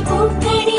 பூக்களே